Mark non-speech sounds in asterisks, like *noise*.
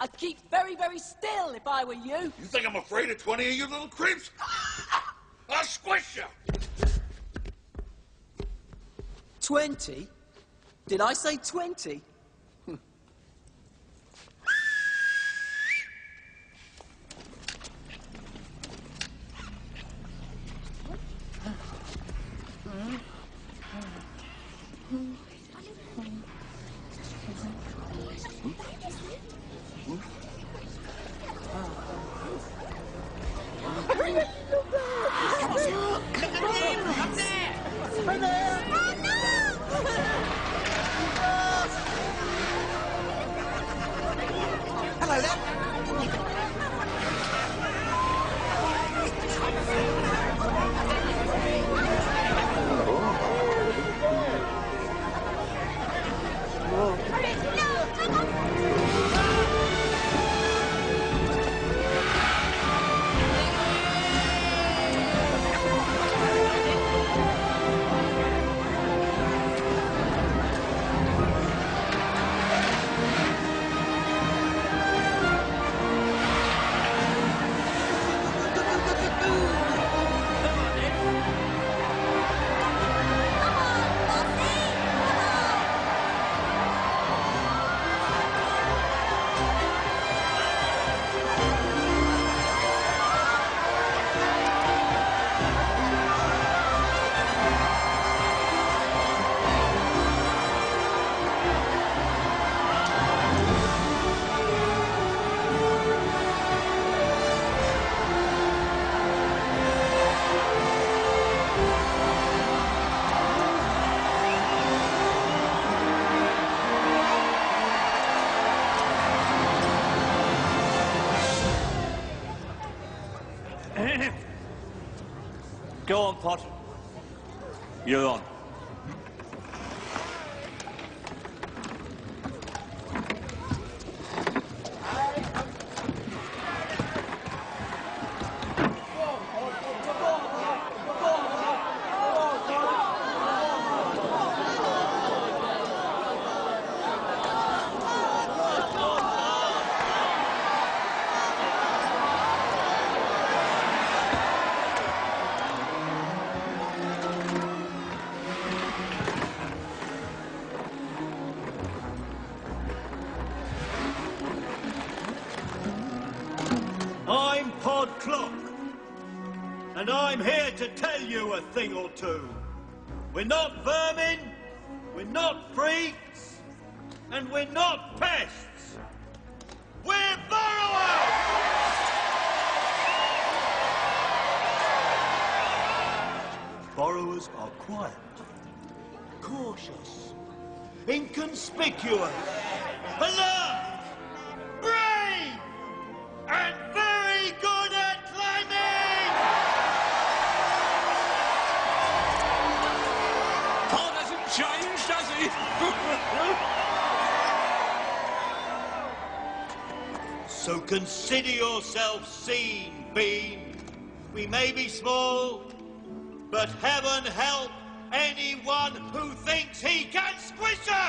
I'd keep very, very still if I were you. You think I'm afraid of 20 of you little creeps? *laughs* I'll squish you! 20? Did I say 20? Go on, Pod. You're on. I'm Pod Clock, and I'm here to tell you a thing or two. We're not vermin, we're not freaks, and we're not pests. We're burrowers! Borrowers are quiet, cautious, inconspicuous, alert, Changed, has he? *laughs* So consider yourself seen, Bean. We may be small, but heaven help anyone who thinks he can squish us!